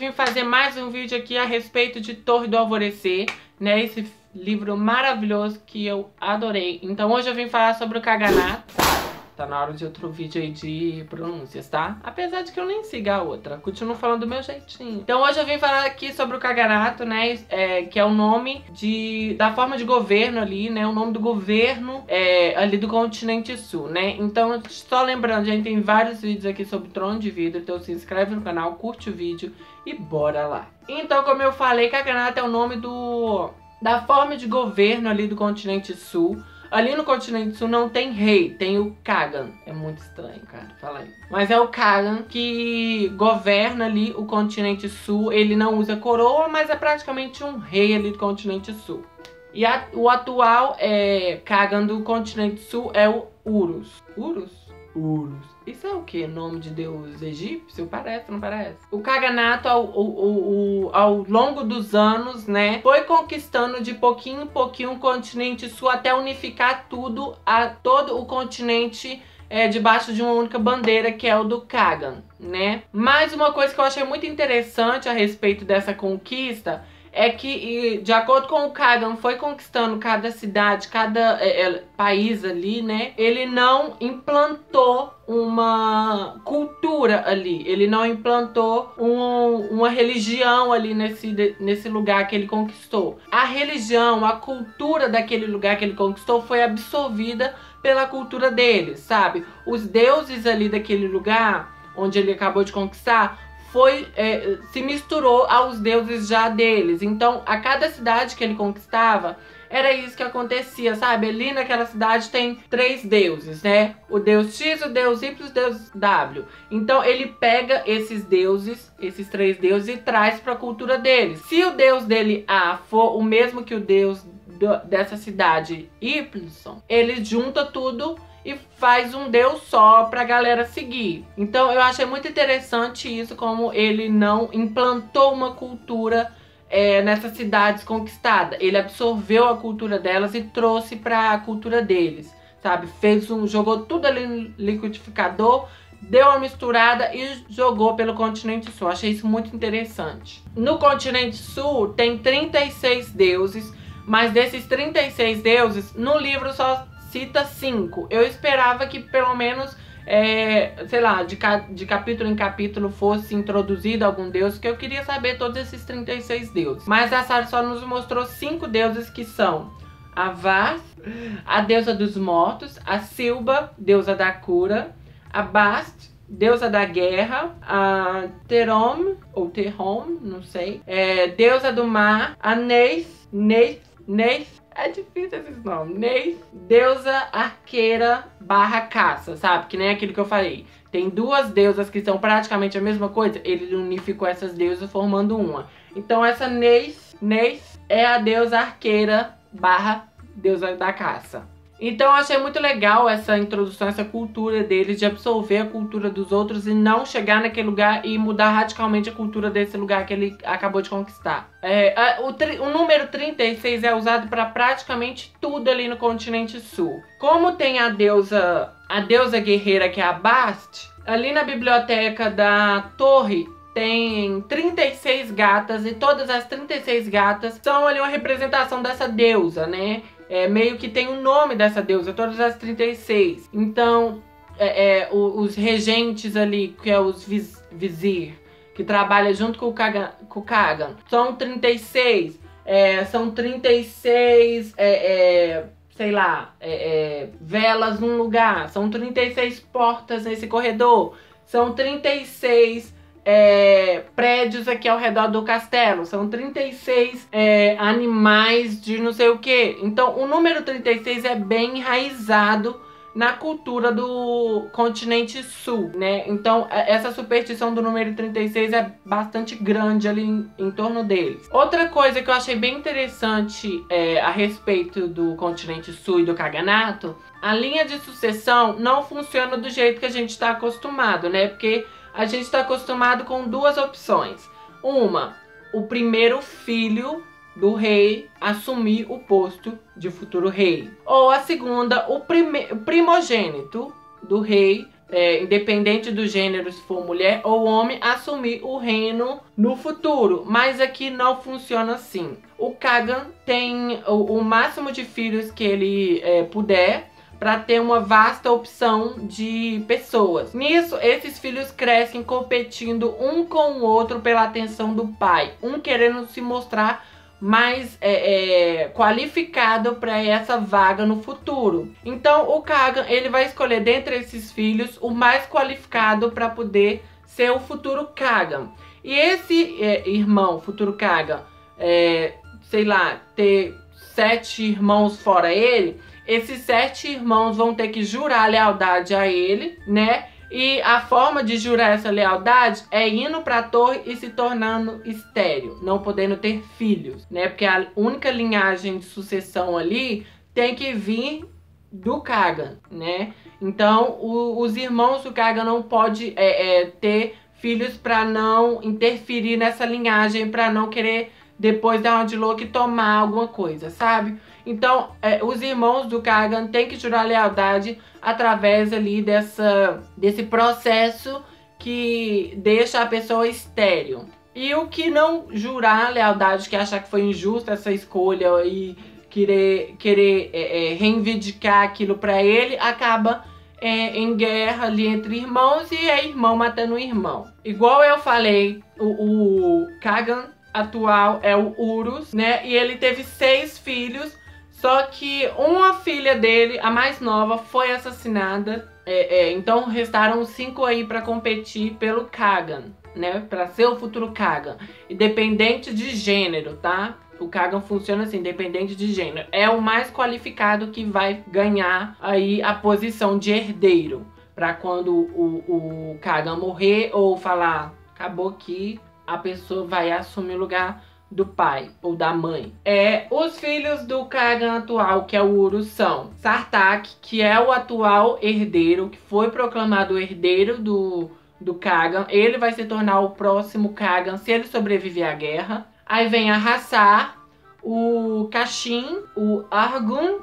vim fazer mais um vídeo aqui a respeito de Torre do Alvorecer, né? Esse livro maravilhoso que eu adorei. Então hoje eu vim falar sobre o Kaganato. Tá na hora de outro vídeo aí de pronúncias, tá? Apesar de que eu nem siga a outra, continuo falando do meu jeitinho. Então hoje eu vim falar aqui sobre o Kaganato, né? É, que é o nome de, da forma de governo ali, né? O nome do governo é, ali do continente sul, né? Então, só lembrando, a gente tem vários vídeos aqui sobre Trono de Vidro, então se inscreve no canal, curte o vídeo e bora lá. Então, como eu falei, Kaganato é o nome do da forma de governo ali do continente sul. Ali no continente sul não tem rei, tem o Kagan. É muito estranho, cara, fala aí. Mas é o Kagan que governa ali o continente sul. Ele não usa coroa, mas é praticamente um rei ali do continente sul. E a, o atual é, Kagan do continente sul é o Urus. Urus? Isso é o que? Nome de deus egípcio? Parece, não parece? O Kaganato, ao, ao, ao, longo dos anos, né, foi conquistando de pouquinho em pouquinho o continente sul até unificar tudo, a todo o continente é, debaixo de uma única bandeira, que é o do Kagan, né? Mais uma coisa que eu achei muito interessante a respeito dessa conquista é que, de acordo com o Kagan, foi conquistando cada cidade, cada é, é, país ali, né? Ele não implantou uma cultura ali, ele não implantou um, uma religião ali nesse, nesse lugar que ele conquistou. A religião, a cultura daquele lugar que ele conquistou foi absorvida pela cultura dele, sabe? Os deuses ali daquele lugar onde ele acabou de conquistar foi é, se misturou aos deuses já deles. Então, a cada cidade que ele conquistava, era isso que acontecia, sabe? Ali naquela cidade tem três deuses, né? O deus X, o deus Y e o deus W. Então ele pega esses deuses, esses três deuses, e traz para a cultura deles. Se o deus dele A for o mesmo que o deus dessa cidade Y, ele junta tudo e faz um Deus só pra galera seguir. Então eu achei muito interessante isso, como ele não implantou uma cultura é, nessas cidades conquistadas. Ele absorveu a cultura delas e trouxe pra cultura deles, sabe? Fez um, jogou tudo ali no liquidificador, deu uma misturada e jogou pelo continente sul. Achei isso muito interessante. No continente sul tem 36 deuses, mas desses 36 deuses, no livro só cita cinco. Eu esperava que pelo menos, é, sei lá, de, ca de capítulo em capítulo fosse introduzido algum deus, que eu queria saber todos esses 36 deuses. Mas a Sara só nos mostrou cinco deuses que são a Vaz, a deusa dos mortos, a Silba, deusa da cura, a Bast, deusa da guerra, a Terom, ou Terom, não sei, é, deusa do mar, a Neith, Neith, Neith, é difícil esses nomes. Neith, deusa arqueira barra caça, sabe? Que nem aquilo que eu falei. Tem duas deusas que são praticamente a mesma coisa. Ele unificou essas deusas formando uma. Então essa Neith, Neith é a deusa arqueira barra deusa da caça. Então eu achei muito legal essa introdução, essa cultura deles de absorver a cultura dos outros e não chegar naquele lugar e mudar radicalmente a cultura desse lugar que ele acabou de conquistar. É, a, o, o, número 36 é usado para praticamente tudo ali no continente sul. Como tem a deusa, a deusa guerreira que é a Bast, ali na biblioteca da torre tem 36 gatas e todas as 36 gatas são ali uma representação dessa deusa, né? É, meio que tem o nome dessa deusa, todas as 36. Então, é, é, os regentes ali, que é os viz, vizir, que trabalha junto com o Kagan, com o Kagan são 36. É, são 36, é, é, sei lá, é, velas num lugar. São 36 portas nesse corredor. São 36 é, prédios aqui ao redor do castelo. São 36 é, animais de não sei o que. Então, o número 36 é bem enraizado na cultura do continente sul, né? Então, é, essa superstição do número 36 é bastante grande ali em, em torno deles. Outra coisa que eu achei bem interessante é, a respeito do continente sul e do Kaganato, a linha de sucessão não funciona do jeito que a gente está acostumado, né? Porque a gente está acostumado com duas opções. Uma, o primeiro filho do rei assumir o posto de futuro rei. Ou a segunda, o primogênito do rei é, independente do gênero, se for mulher ou homem, assumir o reino no futuro. Mas aqui não funciona assim. O Kagan tem o, o máximo de filhos que ele é, puder para ter uma vasta opção de pessoas. Nisso, esses filhos crescem competindo um com o outro pela atenção do pai, um querendo se mostrar mais é, é, qualificado para essa vaga no futuro. Então o Kagan ele vai escolher dentre esses filhos o mais qualificado para poder ser o futuro Kagan. E esse é, irmão, futuro Kagan, é, sei lá, ter sete irmãos fora ele, esses sete irmãos vão ter que jurar lealdade a ele, né? E a forma de jurar essa lealdade é indo pra torre e se tornando estéreo, não podendo ter filhos, né? Porque a única linhagem de sucessão ali tem que vir do Kagan, né? Então, o, os irmãos do Kagan não pode é, é, ter filhos para não interferir nessa linhagem, para não querer depois da louco e tomar alguma coisa, sabe? Então, é, os irmãos do Kagan têm que jurar lealdade através ali dessa, desse processo que deixa a pessoa estéreo. E o que não jurar lealdade, que achar que foi injusta essa escolha e querer, querer é, é, reivindicar aquilo para ele, acaba é, em guerra ali entre irmãos e é irmão matando irmão. Igual eu falei, o, o Kagan atual é o Urus, né? E ele teve seis filhos só que uma filha dele, a mais nova, foi assassinada. É, é, então restaram cinco aí para competir pelo Kagan, né? Para ser o futuro Kagan. Independente de gênero, tá? O Kagan funciona assim, independente de gênero. É o mais qualificado que vai ganhar aí a posição de herdeiro. Para quando o, o Kagan morrer ou falar, acabou aqui, a pessoa vai assumir o lugar do pai ou da mãe. É, os filhos do Kagan atual, que é o Uru, são Sartak, que é o atual herdeiro, que foi proclamado herdeiro do, do Kagan. Ele vai se tornar o próximo Kagan se ele sobreviver à guerra. Aí vem a Hassar, o Kashin, o Argun,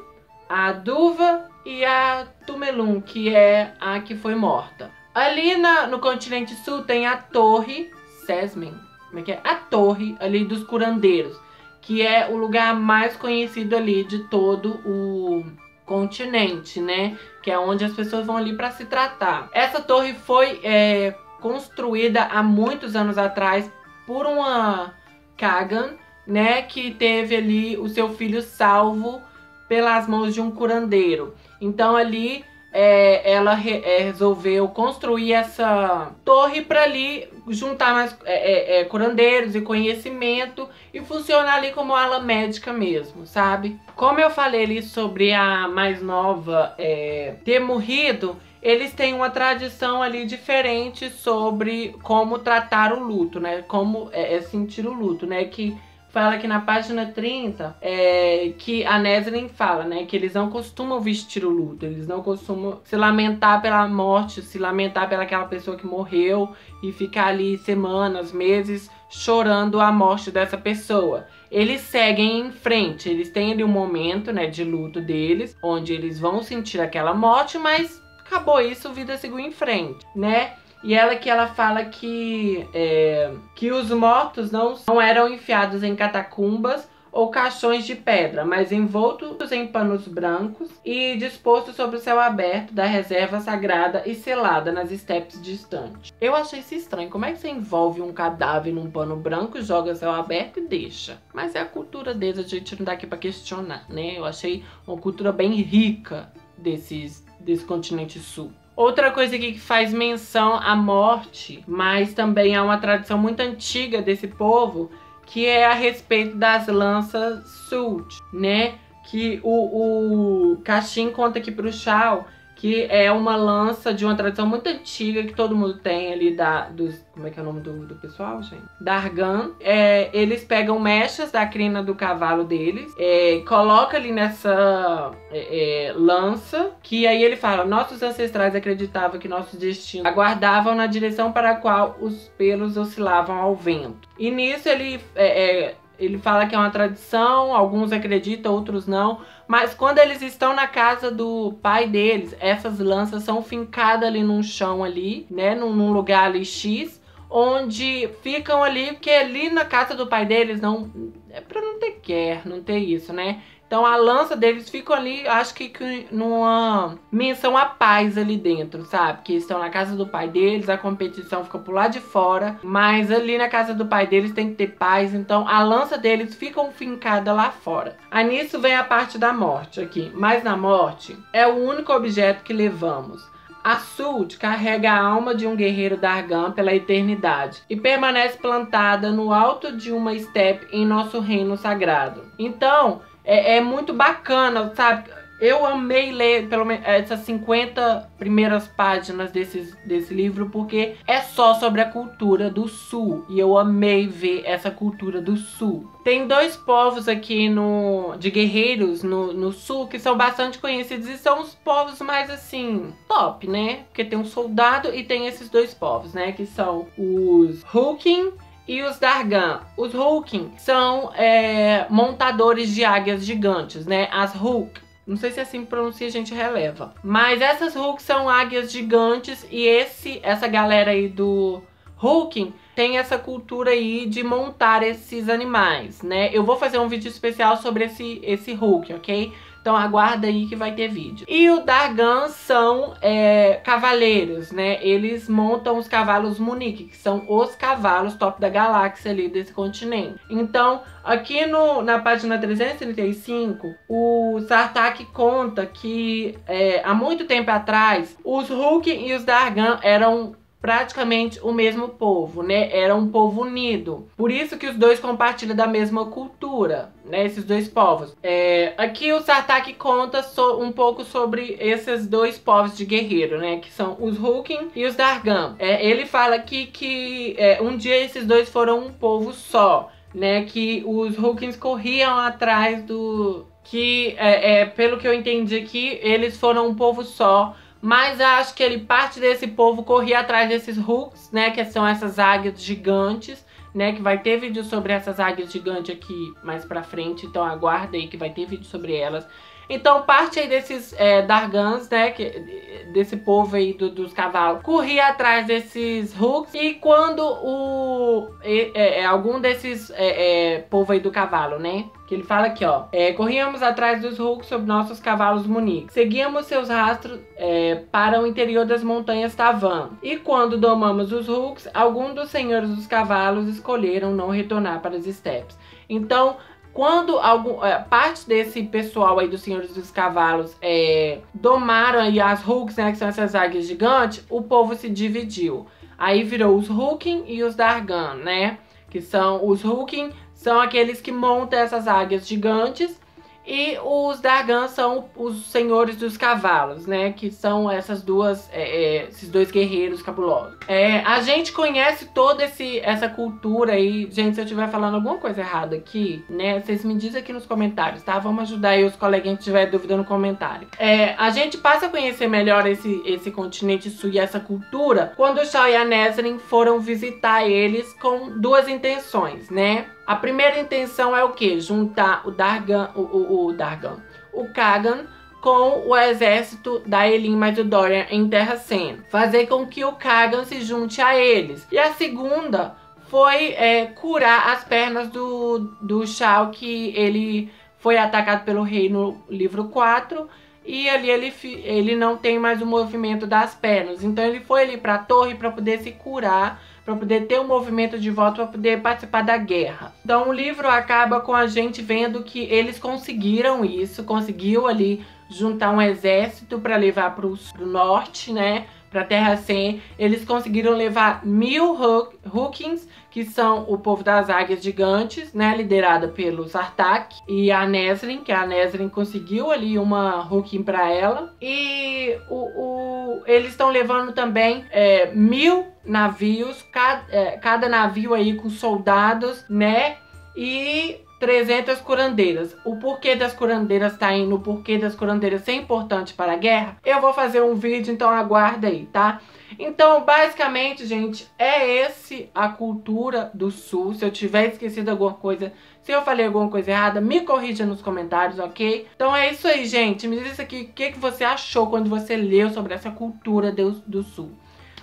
a Duva e a Tumelun, que é a que foi morta. Ali na, no continente sul tem a Torre Sesmin, como é que é? A torre ali dos curandeiros, que é o lugar mais conhecido ali de todo o continente, né? Que é onde as pessoas vão ali para se tratar. Essa torre foi é, construída há muitos anos atrás por uma Kagan, né? Que teve ali o seu filho salvo pelas mãos de um curandeiro. Então ali é, ela re, é, resolveu construir essa torre para ali juntar mais é, é, é, curandeiros e conhecimento e funcionar ali como ala médica mesmo, sabe? Como eu falei ali sobre a mais nova é, ter morrido, eles têm uma tradição ali diferente sobre como tratar o luto, né? Como é, sentir o luto, né? Que fala aqui na página 30 é, que a Nesrin fala, né, que eles não costumam vestir o luto, eles não costumam se lamentar pela morte, se lamentar pelaquela pessoa que morreu e ficar ali semanas, meses chorando a morte dessa pessoa. Eles seguem em frente, eles têm ali um momento, né, de luto deles, onde eles vão sentir aquela morte, mas acabou isso, vida seguiu em frente, né? E ela que ela fala que, é, que os mortos não, não eram enfiados em catacumbas ou caixões de pedra, mas envoltos em panos brancos e dispostos sobre o céu aberto da reserva sagrada e selada nas estepes distantes. Eu achei isso estranho. Como é que você envolve um cadáver num pano branco, joga céu aberto e deixa? Mas é a cultura deles, a gente não dá aqui pra questionar, né? Eu achei uma cultura bem rica desses, desse continente sul. Outra coisa aqui que faz menção à morte, mas também há uma tradição muito antiga desse povo, que é a respeito das lanças Sult, né? Que o, o Caxim conta aqui pro Chau que é uma lança de uma tradição muito antiga que todo mundo tem ali da dos como é que é o nome do, do pessoal, gente? Dargan. É, eles pegam mechas da crina do cavalo deles, é, coloca ali nessa é, é, lança, que aí ele fala: nossos ancestrais acreditavam que nossos destinos aguardavam na direção para a qual os pelos oscilavam ao vento. E nisso ele é, é, ele fala que é uma tradição, alguns acreditam, outros não. Mas quando eles estão na casa do pai deles, essas lanças são fincadas ali num chão ali, né? Num, num lugar ali X, onde ficam ali, porque ali na casa do pai deles não. É pra não ter guerra, não ter isso, né? Então a lança deles fica ali, acho que, numa menção à paz ali dentro, sabe? Que estão na casa do pai deles, a competição fica por lá de fora, mas ali na casa do pai deles tem que ter paz, então a lança deles fica fincada lá fora. Aí nisso vem a parte da morte aqui, mas na morte é o único objeto que levamos. A Sult carrega a alma de um guerreiro Dargan pela eternidade e permanece plantada no alto de uma steppe em nosso reino sagrado. Então, é, é muito bacana, sabe? Eu amei ler pelo menos essas 50 primeiras páginas desse, desse livro porque é só sobre a cultura do sul e eu amei ver essa cultura do sul. Tem dois povos aqui no de guerreiros no, no sul que são bastante conhecidos e são os povos mais assim top, né? Porque tem um soldado e tem esses dois povos, né? Que são os Hulking e os Dargan. Os Hulking são é, montadores de águias gigantes, né? As Hulk. Não sei se é assim pronuncia, a gente releva. Mas essas Hulk são águias gigantes e esse, essa galera aí do Hulking tem essa cultura aí de montar esses animais, né? Eu vou fazer um vídeo especial sobre esse, esse Hulk, ok? Então aguarda aí que vai ter vídeo. E o Dargan são é, cavaleiros, né? Eles montam os cavalos Munique, que são os cavalos top da galáxia ali desse continente. Então, aqui no, na página 335, o Sartak conta que é, há muito tempo atrás, os Hulk e os Dargan eram praticamente o mesmo povo, né? Era um povo unido. Por isso que os dois compartilham da mesma cultura, né? Esses dois povos. É, aqui o Sartak conta so, um pouco sobre esses dois povos de guerreiro, né? Que são os Hulkin e os Dargan. É, ele fala aqui que é, um dia esses dois foram um povo só, né? Que os Hulkins corriam atrás do... Que, é, é, pelo que eu entendi aqui, eles foram um povo só mas acho que ele parte desse povo corria atrás desses hooks, né? Que são essas águias gigantes, né? Que vai ter vídeo sobre essas águias gigantes aqui mais pra frente. Então aguarda aí que vai ter vídeo sobre elas. Então parte aí desses é, Dargans, né? Que, desse povo aí do, dos cavalos. Corria atrás desses hooks. E quando o... É, é, algum desses é, é, povo aí do cavalo, né? Que ele fala aqui, ó. É, corríamos atrás dos Hulks sobre nossos cavalos Munique. Seguíamos seus rastros é, para o interior das montanhas Tavan. E quando domamos os Hulks, alguns dos senhores dos cavalos escolheram não retornar para as estepes. Então, quando algum, é, parte desse pessoal aí dos Senhores dos Cavalos é, domaram aí as Hulks, né, que são essas águias gigantes, o povo se dividiu. Aí virou os Hulking e os Dargan, né? Que são os Hulking são aqueles que montam essas águias gigantes e os Dargan são os senhores dos cavalos, né? Que são essas duas, é, é, esses dois guerreiros cabulosos. É, a gente conhece toda essa cultura aí. Gente, se eu estiver falando alguma coisa errada aqui, né? Vocês me dizem aqui nos comentários, tá? Vamos ajudar aí os coleguinhas que tiver dúvida no comentário. É, a gente passa a conhecer melhor esse, esse continente sul e essa cultura quando o Shao e a Nesrin foram visitar eles com duas intenções, né? A primeira intenção é o que? Juntar o Dargan, o, o, o Dargan, o Kagan com o exército da Elin mais do Dorian em Terra Sen. Fazer com que o Kagan se junte a eles. E a segunda foi é, curar as pernas do, do Shao, que ele foi atacado pelo rei no livro 4. E ali ele, ele não tem mais o movimento das pernas. Então ele foi ali para a torre para poder se curar para poder ter um movimento de volta, para poder participar da guerra. Então o livro acaba com a gente vendo que eles conseguiram isso, conseguiu ali juntar um exército para levar para o norte, né? Para Terra Sem. Eles conseguiram levar mil Hookings, que são o povo das águias gigantes, né? Liderada pelo Sartak e a Nesrin, que a Nesrin conseguiu ali uma Hooking para ela. E o, o eles estão levando também é, mil navios, cada, é, cada navio aí com soldados, né? E 300 curandeiras. O porquê das curandeiras tá indo, o porquê das curandeiras ser importante para a guerra, eu vou fazer um vídeo, então aguarda aí, tá? Então, basicamente, gente, é esse a cultura do Sul. Se eu tiver esquecido alguma coisa, se eu falei alguma coisa errada, me corrija nos comentários, ok? Então é isso aí, gente. Me diz aqui o que, que você achou quando você leu sobre essa cultura do, do Sul.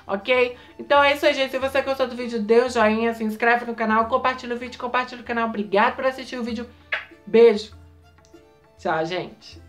Ok? Então é isso aí, gente. Se você gostou do vídeo, dê um joinha, se inscreve no canal, compartilha o vídeo, compartilha o canal. Obrigado por assistir o vídeo. Beijo. Tchau, gente.